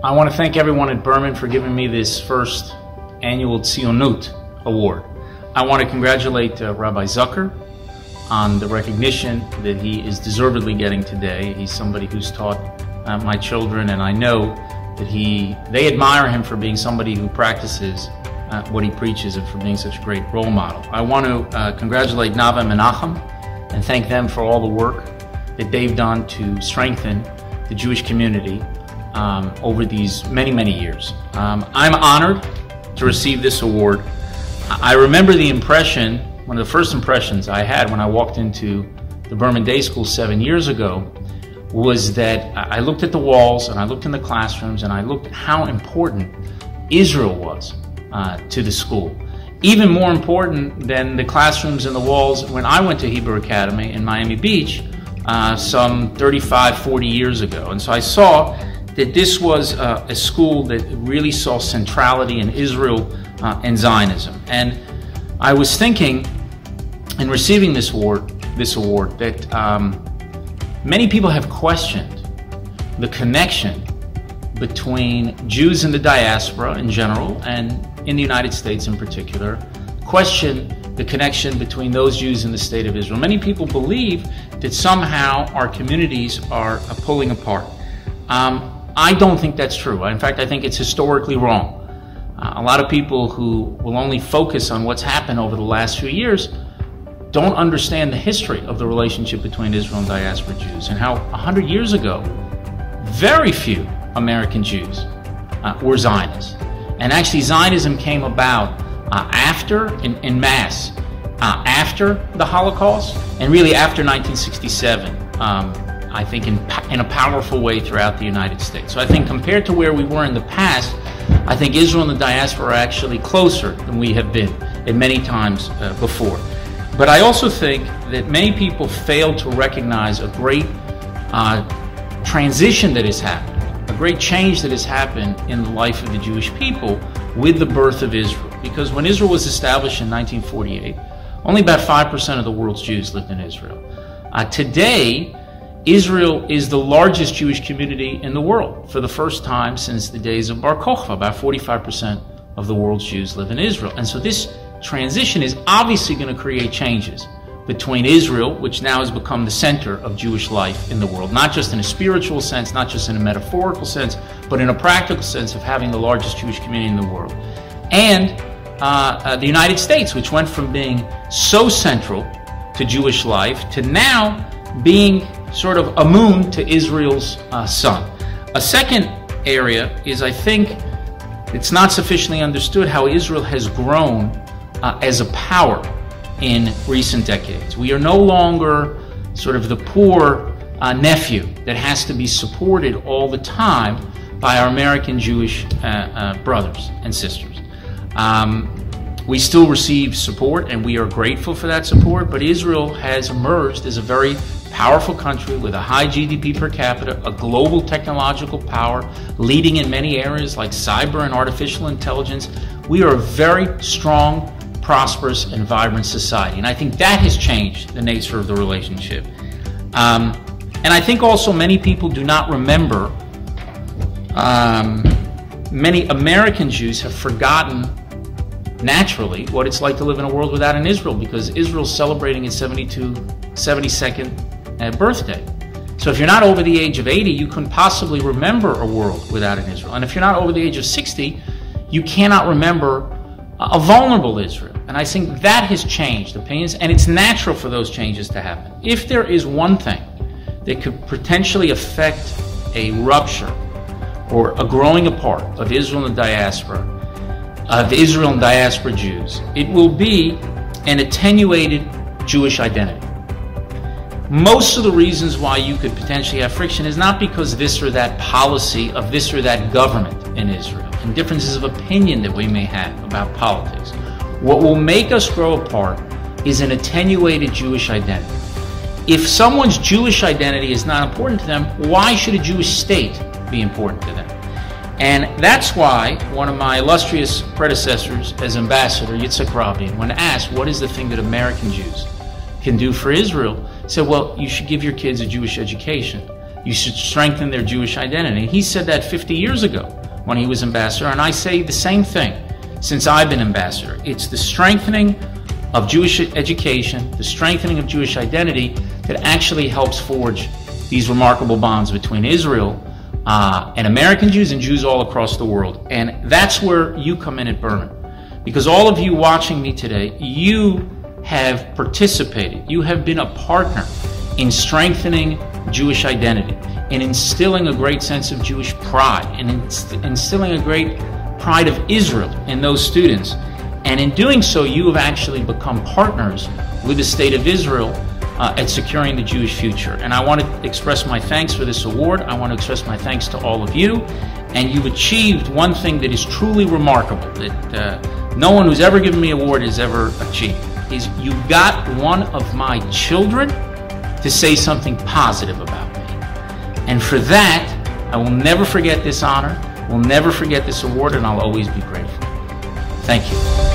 I want to thank everyone at Berman for giving me this first annual Tzionut Award. I want to congratulate uh, Rabbi Zucker on the recognition that he is deservedly getting today. He's somebody who's taught uh, my children, and I know that he they admire him for being somebody who practices uh, what he preaches and for being such a great role model. I want to uh, congratulate Nava and Menachem and thank them for all the work that they've done to strengthen the Jewish community um, over these many, many years. Um, I'm honored to receive this award. I remember the impression, one of the first impressions I had when I walked into the Berman Day School seven years ago was that I looked at the walls and I looked in the classrooms and I looked at how important Israel was uh, to the school. Even more important than the classrooms and the walls when I went to Hebrew Academy in Miami Beach uh, some 35, 40 years ago. And so I saw that this was uh, a school that really saw centrality in Israel uh, and Zionism. And I was thinking in receiving this award, this award that um, many people have questioned the connection between Jews in the diaspora in general and in the United States in particular, question the connection between those Jews and the state of Israel. Many people believe that somehow our communities are pulling apart. Um, I don't think that's true. In fact, I think it's historically wrong. Uh, a lot of people who will only focus on what's happened over the last few years don't understand the history of the relationship between Israel and diaspora Jews and how 100 years ago, very few American Jews uh, were Zionists. And actually, Zionism came about uh, after, in, in mass, uh, after the Holocaust, and really after 1967, um, I think in, in a powerful way throughout the United States. So I think compared to where we were in the past, I think Israel and the diaspora are actually closer than we have been at many times uh, before. But I also think that many people fail to recognize a great uh, transition that has happened a great change that has happened in the life of the Jewish people with the birth of Israel. Because when Israel was established in 1948, only about 5% of the world's Jews lived in Israel. Uh, today, Israel is the largest Jewish community in the world for the first time since the days of Bar Kokhba. About 45% of the world's Jews live in Israel. And so this transition is obviously going to create changes between Israel, which now has become the center of Jewish life in the world, not just in a spiritual sense, not just in a metaphorical sense, but in a practical sense of having the largest Jewish community in the world. And uh, uh, the United States, which went from being so central to Jewish life to now being sort of a moon to Israel's uh, sun. A second area is, I think, it's not sufficiently understood how Israel has grown uh, as a power in recent decades. We are no longer sort of the poor uh, nephew that has to be supported all the time by our American Jewish uh, uh, brothers and sisters. Um, we still receive support and we are grateful for that support, but Israel has emerged as a very powerful country with a high GDP per capita, a global technological power, leading in many areas like cyber and artificial intelligence. We are a very strong prosperous and vibrant society. And I think that has changed the nature of the relationship. Um, and I think also many people do not remember, um, many American Jews have forgotten naturally what it's like to live in a world without an Israel because Israel's celebrating its 72, 72nd uh, birthday. So if you're not over the age of 80, you couldn't possibly remember a world without an Israel. And if you're not over the age of 60, you cannot remember a vulnerable Israel. And I think that has changed opinions, and it's natural for those changes to happen. If there is one thing that could potentially affect a rupture or a growing apart of Israel and diaspora, of Israel and diaspora Jews, it will be an attenuated Jewish identity. Most of the reasons why you could potentially have friction is not because this or that policy of this or that government in Israel and differences of opinion that we may have about politics. What will make us grow apart is an attenuated Jewish identity. If someone's Jewish identity is not important to them, why should a Jewish state be important to them? And that's why one of my illustrious predecessors as ambassador, Yitzhak Rabin, when asked what is the thing that American Jews can do for Israel, said, well, you should give your kids a Jewish education. You should strengthen their Jewish identity. He said that 50 years ago when he was ambassador, and I say the same thing since I've been ambassador. It's the strengthening of Jewish education, the strengthening of Jewish identity that actually helps forge these remarkable bonds between Israel uh, and American Jews and Jews all across the world. And that's where you come in at Berman. Because all of you watching me today, you have participated, you have been a partner in strengthening Jewish identity, in instilling a great sense of Jewish pride, and instilling a great pride of Israel in those students. And in doing so, you have actually become partners with the state of Israel uh, at securing the Jewish future. And I want to express my thanks for this award. I want to express my thanks to all of you. And you've achieved one thing that is truly remarkable that uh, no one who's ever given me an award has ever achieved is you got one of my children to say something positive about me. And for that, I will never forget this honor, will never forget this award, and I'll always be grateful. Thank you.